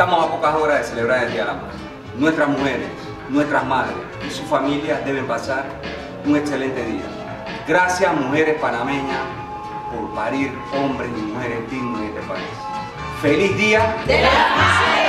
Estamos a pocas horas de celebrar el Día de la Madre. Nuestras mujeres, nuestras madres y sus familias deben pasar un excelente día. Gracias mujeres panameñas por parir hombres y mujeres dignos en este país. ¡Feliz Día de la Madre!